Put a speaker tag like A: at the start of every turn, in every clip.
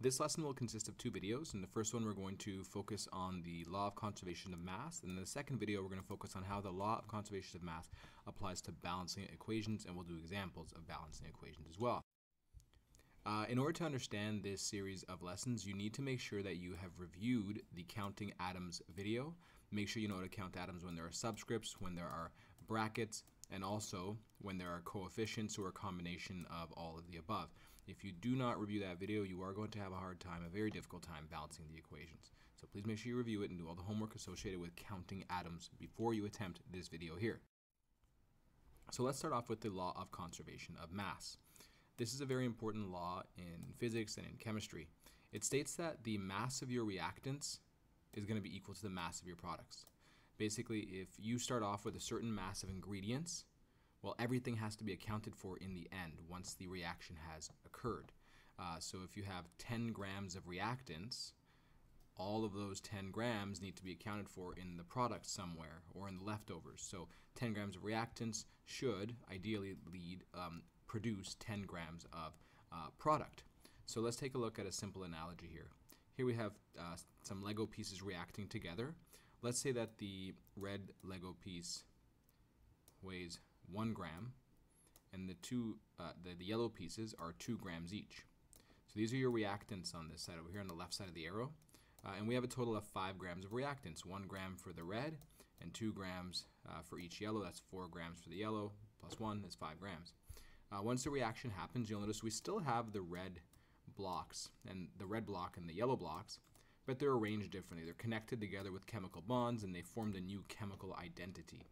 A: This lesson will consist of two videos. In the first one, we're going to focus on the law of conservation of mass. And in the second video, we're going to focus on how the law of conservation of mass applies to balancing equations, and we'll do examples of balancing equations as well. Uh, in order to understand this series of lessons, you need to make sure that you have reviewed the counting atoms video. Make sure you know how to count atoms when there are subscripts, when there are brackets, and also when there are coefficients or a combination of all of the above. If you do not review that video, you are going to have a hard time, a very difficult time balancing the equations. So please make sure you review it and do all the homework associated with counting atoms before you attempt this video here. So let's start off with the law of conservation of mass. This is a very important law in physics and in chemistry. It states that the mass of your reactants is going to be equal to the mass of your products. Basically, if you start off with a certain mass of ingredients, well, everything has to be accounted for in the end once the reaction has occurred. Uh, so if you have 10 grams of reactants, all of those 10 grams need to be accounted for in the product somewhere or in the leftovers. So 10 grams of reactants should ideally lead um, produce 10 grams of uh, product. So let's take a look at a simple analogy here. Here we have uh, some Lego pieces reacting together. Let's say that the red Lego piece weighs one gram, and the two uh, the, the yellow pieces are two grams each. So these are your reactants on this side over here on the left side of the arrow. Uh, and we have a total of five grams of reactants, one gram for the red and two grams uh, for each yellow. That's four grams for the yellow, plus one is five grams. Uh, once the reaction happens, you'll notice we still have the red blocks and the red block and the yellow blocks, but they're arranged differently. They're connected together with chemical bonds and they formed a new chemical identity.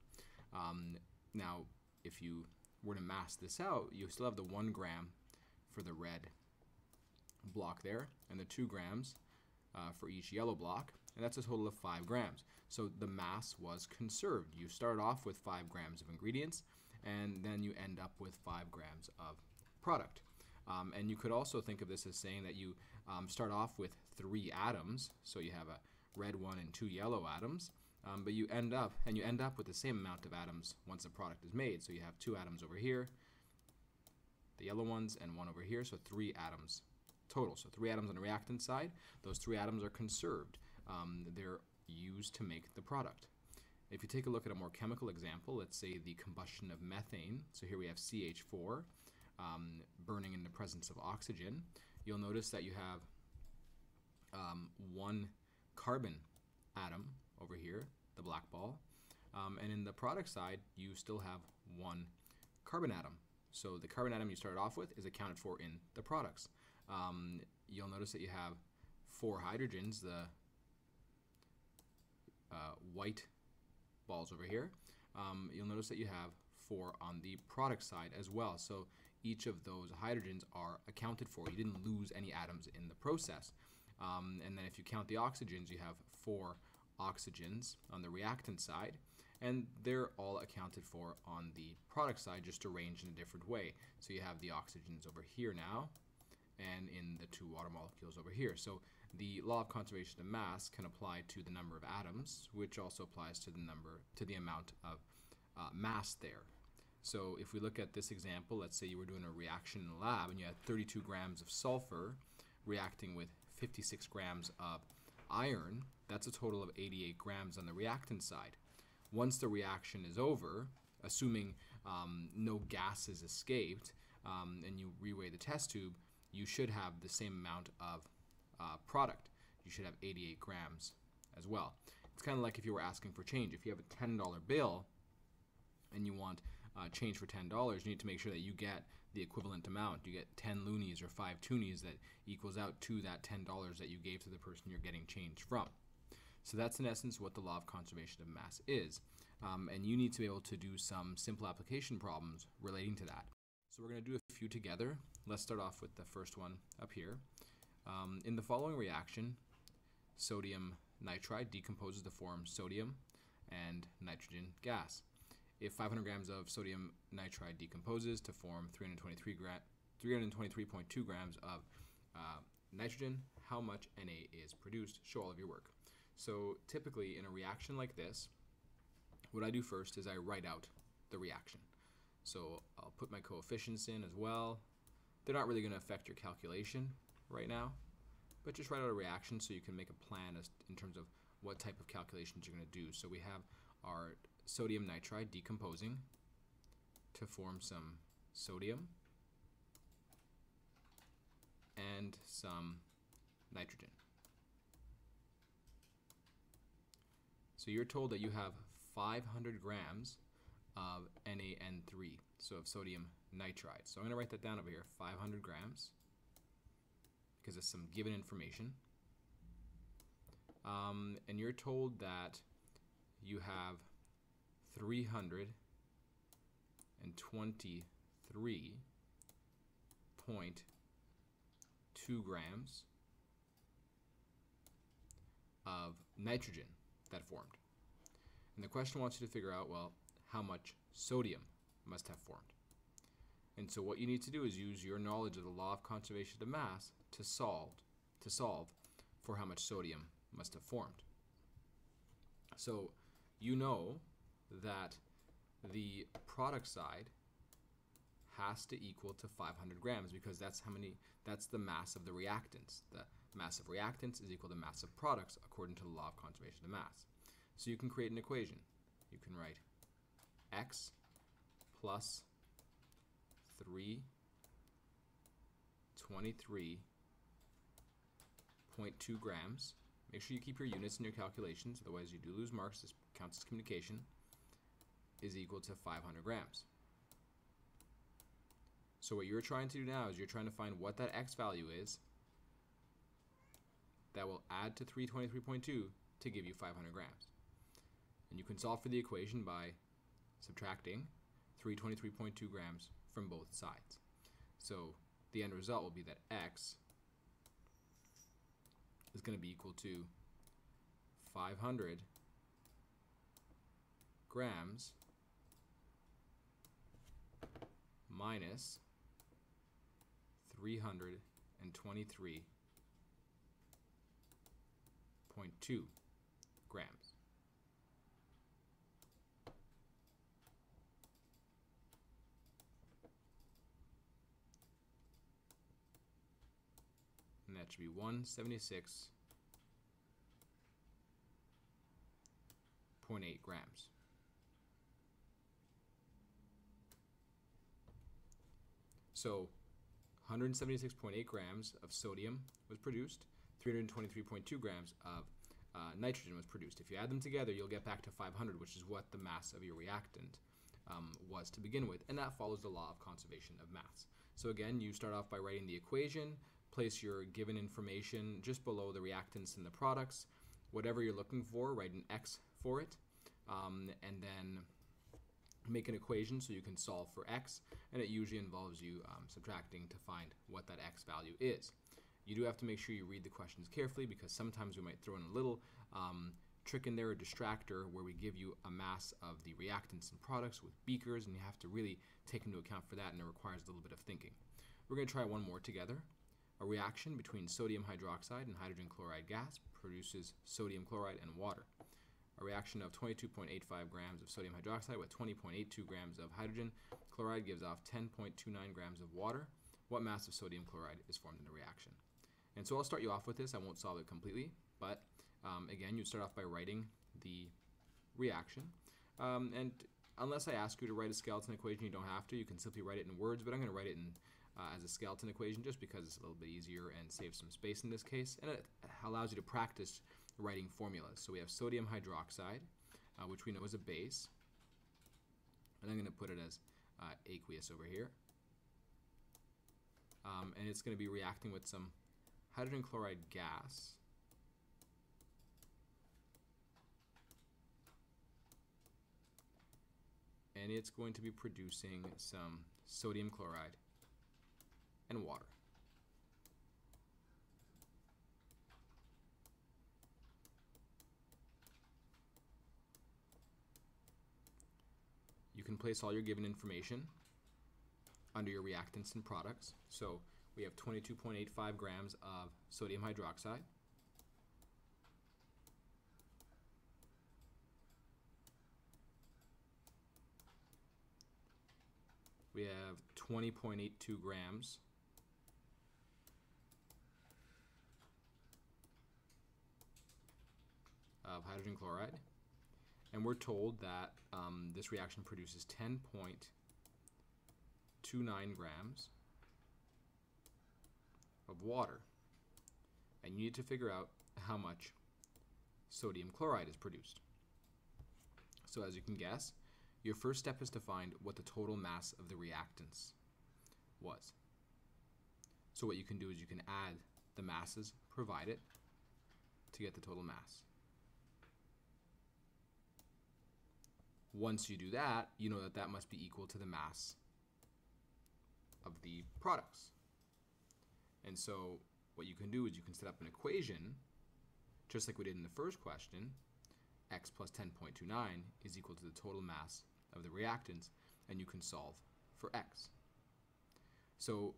A: Um, now, if you were to mass this out, you still have the one gram for the red block there and the two grams uh, for each yellow block, and that's a total of five grams. So the mass was conserved. You start off with five grams of ingredients, and then you end up with five grams of product. Um, and you could also think of this as saying that you um, start off with three atoms, so you have a red one and two yellow atoms, um, but you end up, and you end up with the same amount of atoms once the product is made. So you have two atoms over here, the yellow ones, and one over here, so three atoms total. So three atoms on the reactant side. Those three atoms are conserved. Um, they're used to make the product. If you take a look at a more chemical example, let's say the combustion of methane. So here we have CH4 um, burning in the presence of oxygen. You'll notice that you have um, one carbon atom over here, the black ball. Um, and in the product side, you still have one carbon atom. So the carbon atom you started off with is accounted for in the products. Um, you'll notice that you have four hydrogens, the uh, white balls over here. Um, you'll notice that you have four on the product side as well. So each of those hydrogens are accounted for. You didn't lose any atoms in the process. Um, and then if you count the oxygens, you have four oxygens on the reactant side, and they're all accounted for on the product side, just arranged in a different way. So you have the oxygens over here now, and in the two water molecules over here. So the law of conservation of mass can apply to the number of atoms, which also applies to the number to the amount of uh, mass there. So if we look at this example, let's say you were doing a reaction in the lab and you had 32 grams of sulfur reacting with 56 grams of iron, that's a total of 88 grams on the reactant side. Once the reaction is over, assuming um, no gases escaped, um, and you reweigh the test tube, you should have the same amount of uh, product. You should have 88 grams as well. It's kind of like if you were asking for change. If you have a $10 bill and you want uh, change for $10, you need to make sure that you get the equivalent amount. You get 10 loonies or 5 toonies that equals out to that $10 that you gave to the person you're getting change from. So that's in essence what the law of conservation of mass is. Um, and you need to be able to do some simple application problems relating to that. So we're going to do a few together. Let's start off with the first one up here. Um, in the following reaction, sodium nitride decomposes to form sodium and nitrogen gas. If 500 grams of sodium nitride decomposes to form 323 gra 323.2 grams of uh, nitrogen, how much Na is produced? Show all of your work. So typically in a reaction like this, what I do first is I write out the reaction. So I'll put my coefficients in as well. They're not really going to affect your calculation right now. but just write out a reaction so you can make a plan as in terms of what type of calculations you're going to do. So we have our sodium nitride decomposing to form some sodium and some nitrogen. So you're told that you have 500 grams of NaN3, so of sodium nitride. So I'm going to write that down over here, 500 grams, because it's some given information. Um, and you're told that you have 323.2 grams of nitrogen that formed. And the question wants you to figure out, well, how much sodium must have formed. And so what you need to do is use your knowledge of the law of conservation of mass to solve to solve for how much sodium must have formed. So you know that the product side has to equal to 500 grams because that's how many that's the mass of the reactants. The mass of reactants is equal to mass of products according to the law of conservation of mass. So you can create an equation. You can write x plus 3 23.2 grams. Make sure you keep your units in your calculations, otherwise you do lose marks. This counts as communication. Is equal to 500 grams. So what you're trying to do now is you're trying to find what that x value is that will add to 323.2 to give you 500 grams. And you can solve for the equation by subtracting 323.2 grams from both sides. So the end result will be that x is going to be equal to 500 grams minus 323.2 grams. And that should be 176.8 grams. So 176.8 grams of sodium was produced, 323.2 grams of uh, nitrogen was produced. If you add them together, you'll get back to 500, which is what the mass of your reactant um, was to begin with, and that follows the law of conservation of mass. So again, you start off by writing the equation, place your given information just below the reactants and the products, whatever you're looking for, write an X for it, um, and then make an equation so you can solve for x, and it usually involves you um, subtracting to find what that x value is. You do have to make sure you read the questions carefully because sometimes we might throw in a little um, trick in there, a distractor, where we give you a mass of the reactants and products with beakers, and you have to really take into account for that, and it requires a little bit of thinking. We're going to try one more together. A reaction between sodium hydroxide and hydrogen chloride gas produces sodium chloride and water a reaction of 22.85 grams of sodium hydroxide with 20.82 grams of hydrogen chloride gives off 10.29 grams of water. What mass of sodium chloride is formed in the reaction? And so I'll start you off with this. I won't solve it completely, but um, again, you start off by writing the reaction. Um, and unless I ask you to write a skeleton equation, you don't have to. You can simply write it in words, but I'm going to write it in uh, as a skeleton equation just because it's a little bit easier and saves some space in this case. And it allows you to practice writing formulas. So we have sodium hydroxide, uh, which we know is a base. And I'm going to put it as uh, aqueous over here. Um, and it's going to be reacting with some hydrogen chloride gas. And it's going to be producing some sodium chloride and water. You can place all your given information under your reactants and products. So we have 22.85 grams of sodium hydroxide. We have 20.82 grams of hydrogen chloride. And we're told that um, this reaction produces 10.29 grams of water. And you need to figure out how much sodium chloride is produced. So as you can guess, your first step is to find what the total mass of the reactants was. So what you can do is you can add the masses provided to get the total mass. Once you do that, you know that that must be equal to the mass of the products. And so what you can do is you can set up an equation, just like we did in the first question, x plus 10.29 is equal to the total mass of the reactants, and you can solve for x. So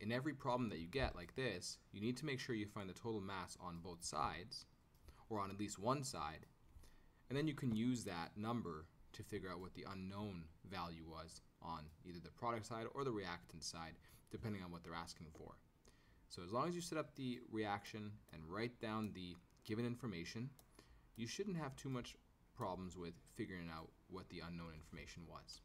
A: in every problem that you get like this, you need to make sure you find the total mass on both sides, or on at least one side, and then you can use that number to figure out what the unknown value was on either the product side or the reactant side, depending on what they're asking for. So as long as you set up the reaction and write down the given information, you shouldn't have too much problems with figuring out what the unknown information was.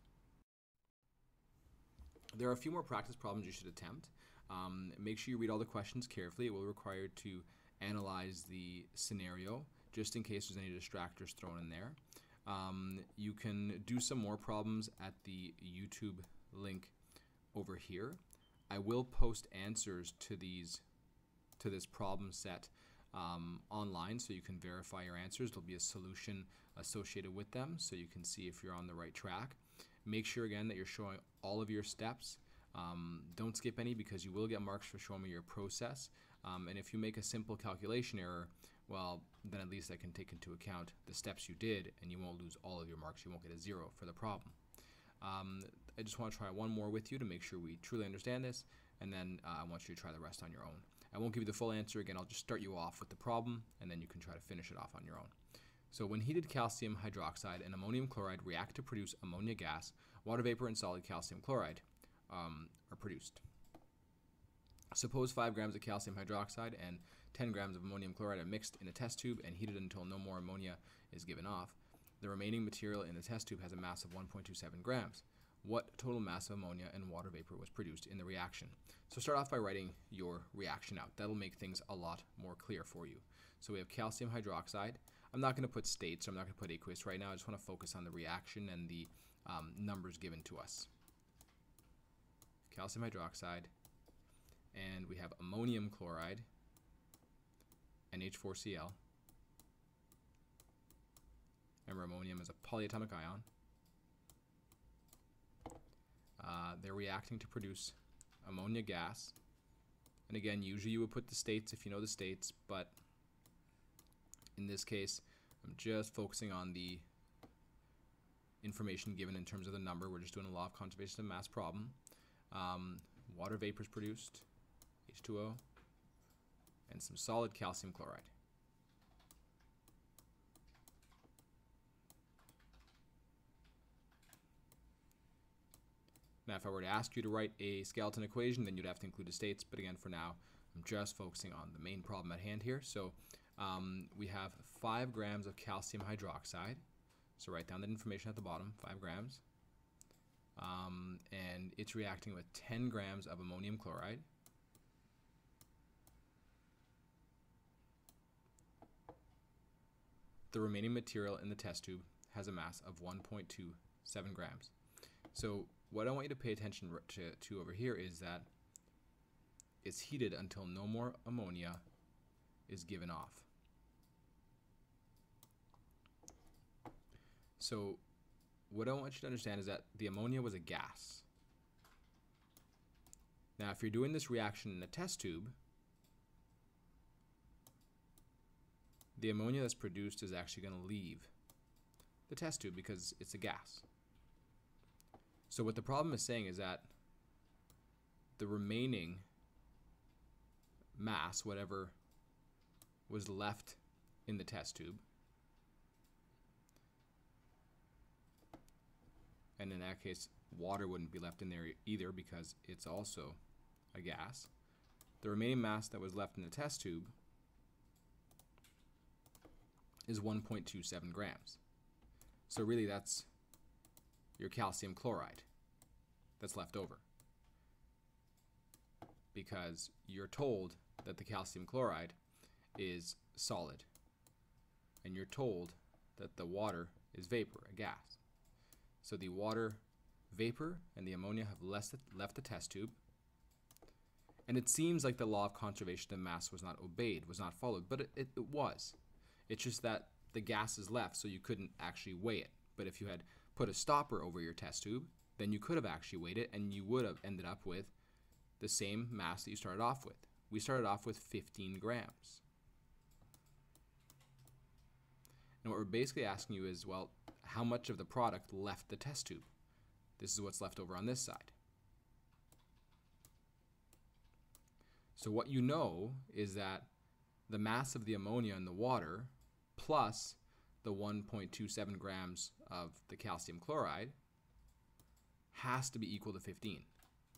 A: There are a few more practice problems you should attempt. Um, make sure you read all the questions carefully. It will require to analyze the scenario just in case there's any distractors thrown in there. Um, you can do some more problems at the YouTube link over here. I will post answers to these to this problem set um, online so you can verify your answers. There'll be a solution associated with them so you can see if you're on the right track. Make sure again that you're showing all of your steps. Um, don't skip any because you will get marks for showing me your process. Um, and if you make a simple calculation error, well, then at least I can take into account the steps you did and you won't lose all of your marks. You won't get a zero for the problem. Um, I just want to try one more with you to make sure we truly understand this, and then uh, I want you to try the rest on your own. I won't give you the full answer again, I'll just start you off with the problem, and then you can try to finish it off on your own. So when heated calcium hydroxide and ammonium chloride react to produce ammonia gas, water vapor and solid calcium chloride um, are produced. Suppose 5 grams of calcium hydroxide and 10 grams of ammonium chloride are mixed in a test tube and heated until no more ammonia is given off. The remaining material in the test tube has a mass of 1.27 grams. What total mass of ammonia and water vapor was produced in the reaction? So start off by writing your reaction out. That'll make things a lot more clear for you. So we have calcium hydroxide. I'm not going to put states, I'm not going to put aqueous right now. I just want to focus on the reaction and the um, numbers given to us. Calcium hydroxide, and we have ammonium chloride, NH4Cl. Remember, ammonium is a polyatomic ion. Uh, they're reacting to produce ammonia gas. And again, usually you would put the states if you know the states, but in this case, I'm just focusing on the information given in terms of the number. We're just doing a law of conservation of mass problem. Um, water vapor is produced, H2O, and some solid calcium chloride. Now, if I were to ask you to write a skeleton equation, then you'd have to include the states. But again, for now, I'm just focusing on the main problem at hand here. So um, we have 5 grams of calcium hydroxide. So write down that information at the bottom, 5 grams. Um, and it's reacting with 10 grams of ammonium chloride. The remaining material in the test tube has a mass of 1.27 grams. So what I want you to pay attention to, to over here is that it's heated until no more ammonia is given off. So what I want you to understand is that the ammonia was a gas. Now if you're doing this reaction in a test tube, the ammonia that's produced is actually going to leave the test tube because it's a gas. So what the problem is saying is that the remaining mass, whatever was left in the test tube, and in that case, water wouldn't be left in there either because it's also a gas. The remaining mass that was left in the test tube is 1.27 grams. So really that's your calcium chloride that's left over. Because you're told that the calcium chloride is solid. And you're told that the water is vapor, a gas. So the water vapor and the ammonia have left the test tube. And it seems like the law of conservation of mass was not obeyed, was not followed, but it, it, it was. It's just that the gas is left, so you couldn't actually weigh it. But if you had put a stopper over your test tube, then you could have actually weighed it and you would have ended up with the same mass that you started off with. We started off with 15 grams. And what we're basically asking you is, well, how much of the product left the test tube? This is what's left over on this side. So what you know is that the mass of the ammonia in the water plus the 1.27 grams of the calcium chloride has to be equal to 15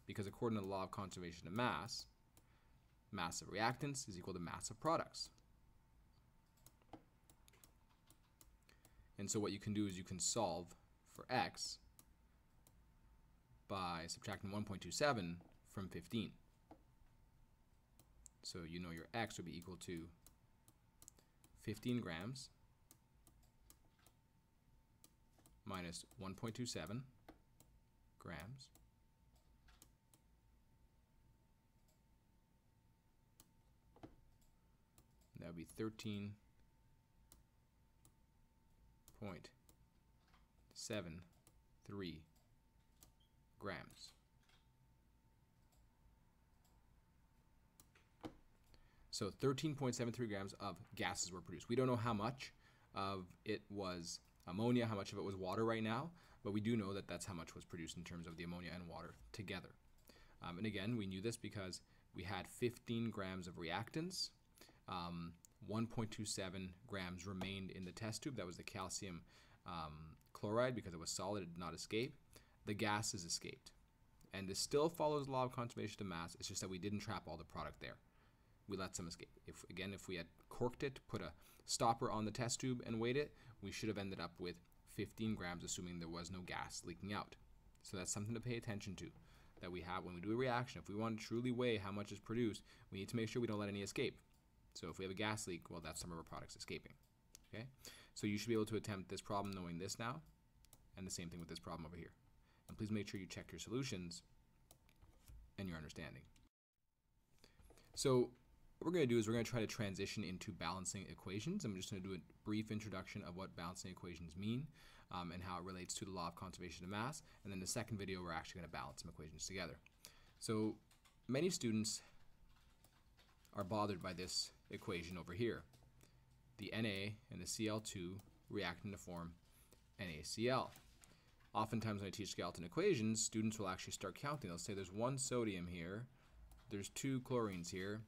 A: because according to the law of conservation of mass, mass of reactants is equal to mass of products. And so what you can do is you can solve for x by subtracting 1.27 from 15. So you know your x would be equal to 15 grams minus 1.27 grams that would be 13 point seven three grams. So 13.73 grams of gases were produced. We don't know how much of it was ammonia, how much of it was water right now, but we do know that that's how much was produced in terms of the ammonia and water together. Um, and again, we knew this because we had 15 grams of reactants. Um, 1.27 grams remained in the test tube. That was the calcium um, chloride because it was solid, it did not escape. The gases escaped. And this still follows the law of conservation of mass. It's just that we didn't trap all the product there. We let some escape. If Again, if we had corked it, put a stopper on the test tube and weighed it, we should have ended up with 15 grams, assuming there was no gas leaking out. So that's something to pay attention to that we have when we do a reaction. If we want to truly weigh how much is produced, we need to make sure we don't let any escape. So if we have a gas leak, well, that's some of our products escaping. Okay, so you should be able to attempt this problem knowing this now, and the same thing with this problem over here. And please make sure you check your solutions and your understanding. So what we're going to do is we're going to try to transition into balancing equations. I'm just going to do a brief introduction of what balancing equations mean um, and how it relates to the law of conservation of mass. And then the second video, we're actually going to balance some equations together. So many students are bothered by this equation over here. The Na and the Cl2 reacting to form NaCl. Oftentimes when I teach skeleton equations, students will actually start counting. They'll say there's one sodium here, there's two chlorines here,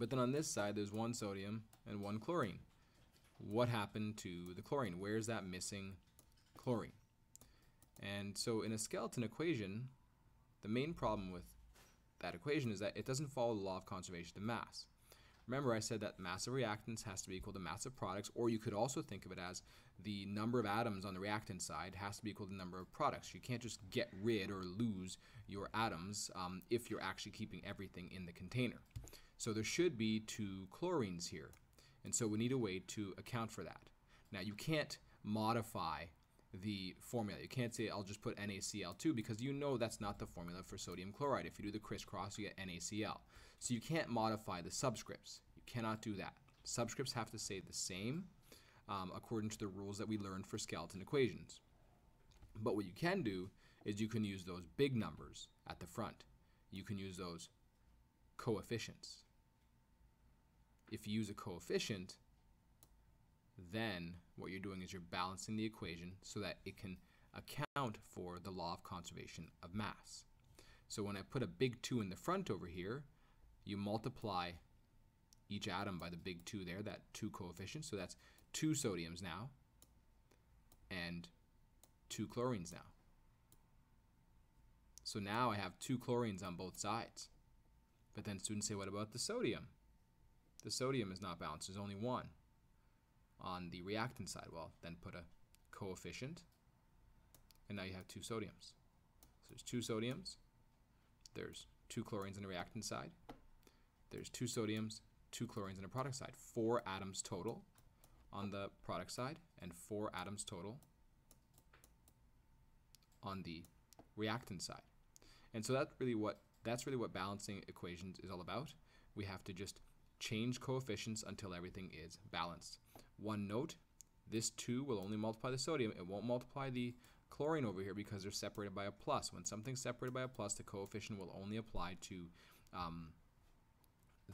A: but then on this side there's one sodium and one chlorine. What happened to the chlorine? Where's that missing chlorine? And so in a skeleton equation, the main problem with that equation is that it doesn't follow the law of conservation of mass. Remember I said that mass of reactants has to be equal to mass of products, or you could also think of it as the number of atoms on the reactant side has to be equal to the number of products. You can't just get rid or lose your atoms um, if you're actually keeping everything in the container. So there should be two chlorines here. And so we need a way to account for that. Now you can't modify the formula. You can't say I'll just put NaCl2 because you know that's not the formula for sodium chloride. If you do the crisscross, you get NaCl. So you can't modify the subscripts. You cannot do that. Subscripts have to stay the same um, according to the rules that we learned for skeleton equations. But what you can do is you can use those big numbers at the front. You can use those coefficients. If you use a coefficient, then what you're doing is you're balancing the equation so that it can account for the law of conservation of mass. So when I put a big 2 in the front over here, you multiply each atom by the big 2 there, that 2 coefficient. So that's two sodiums now and two chlorines now. So now I have two chlorines on both sides. But then students say, what about the sodium? The sodium is not balanced. There's only one. on the reactant side? Well, then put a coefficient, and now you have two sodiums. So there's two sodiums, there's two chlorines on the reactant side, there's two sodiums, two chlorines on the product side. Four atoms total on the product side, and four atoms total on the reactant side. And so that's really what that's really what balancing equations is all about. We have to just change coefficients until everything is balanced. One note, this 2 will only multiply the sodium. It won't multiply the chlorine over here because they're separated by a plus. When something's separated by a plus, the coefficient will only apply to um,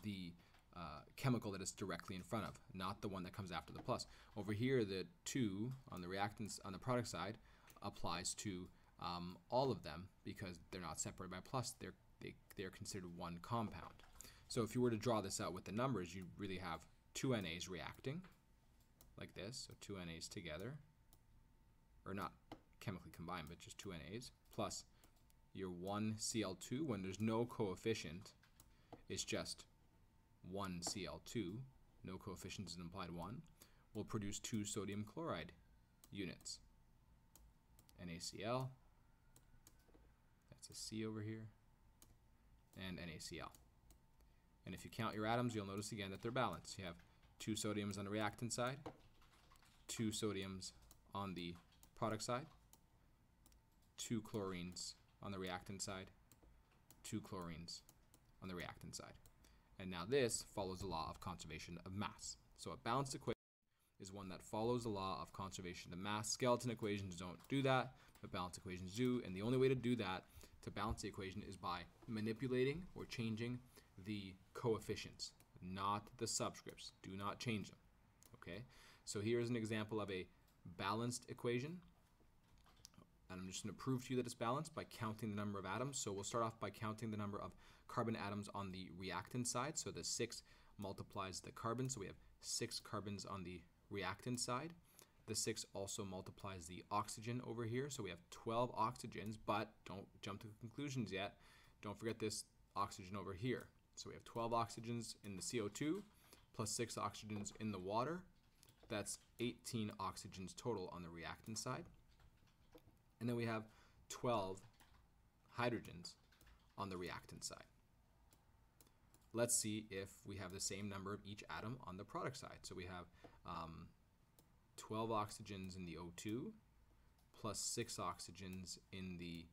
A: the uh, chemical that it's directly in front of, not the one that comes after the plus. Over here, the 2 on the reactants on the product side applies to um, all of them because they're not separated by plus. They're they, they're considered one compound. So if you were to draw this out with the numbers, you'd really have two NAs reacting like this, so two NAs together, or not chemically combined, but just two NAs, plus your one Cl2 when there's no coefficient, it's just one Cl2, no coefficient is an implied one, will produce two sodium chloride units. NaCl, that's a C over here, and NaCl. And if you count your atoms, you'll notice again that they're balanced. You have two sodiums on the reactant side, two sodiums on the product side, two chlorines on the reactant side, two chlorines on the reactant side. And now this follows the law of conservation of mass. So a balanced equation is one that follows the law of conservation of mass. Skeleton equations don't do that, but balanced equations do. And the only way to do that to balance the equation is by manipulating or changing the coefficients, not the subscripts. Do not change them. Okay? So here's an example of a balanced equation. And I'm just going to prove to you that it's balanced by counting the number of atoms. So we'll start off by counting the number of carbon atoms on the reactant side. So the 6 multiplies the carbon. So we have 6 carbons on the reactant side. The 6 also multiplies the oxygen over here. So we have 12 oxygens, but don't jump to conclusions yet. Don't forget this oxygen over here. So we have 12 oxygens in the CO2 plus 6 oxygens in the water. That's 18 oxygens total on the reactant side. And then we have 12 hydrogens on the reactant side. Let's see if we have the same number of each atom on the product side. So we have um, 12 oxygens in the O2 plus 6 oxygens in the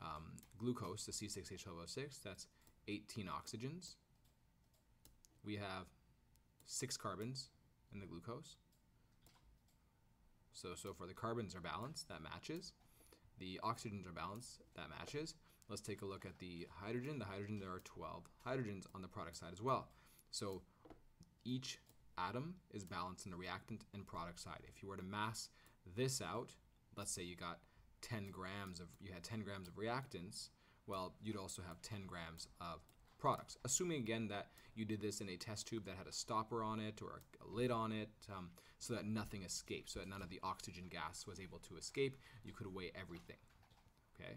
A: um, glucose, the C6H12O6. That's 18 oxygens. We have 6 carbons in the glucose. So, so for the carbons are balanced, that matches. The oxygens are balanced, that matches. Let's take a look at the hydrogen. The hydrogen, there are 12 hydrogens on the product side as well. So each atom is balanced in the reactant and product side. If you were to mass this out, let's say you got 10 grams of, you had 10 grams of reactants, well, you'd also have 10 grams of products. Assuming again that you did this in a test tube that had a stopper on it or a, lid on it um, so that nothing escaped, so that none of the oxygen gas was able to escape, you could weigh everything. Okay.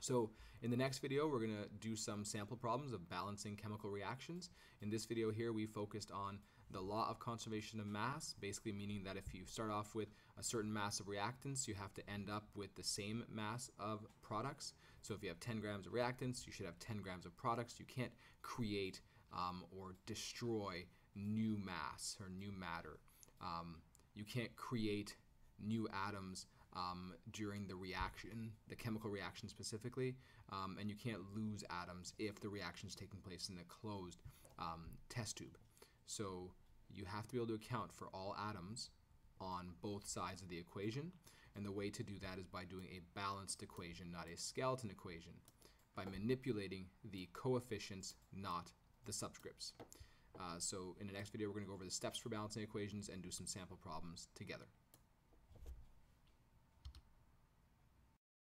A: So in the next video, we're going to do some sample problems of balancing chemical reactions. In this video here, we focused on the law of conservation of mass, basically meaning that if you start off with a certain mass of reactants, you have to end up with the same mass of products. So if you have 10 grams of reactants, you should have 10 grams of products. You can't create um, or destroy new mass or new matter. Um, you can't create new atoms um, during the reaction, the chemical reaction specifically, um, and you can't lose atoms if the reaction is taking place in a closed um, test tube. So you have to be able to account for all atoms on both sides of the equation, and the way to do that is by doing a balanced equation, not a skeleton equation, by manipulating the coefficients, not the subscripts. Uh, so in the next video, we're going to go over the steps for balancing equations and do some sample problems together.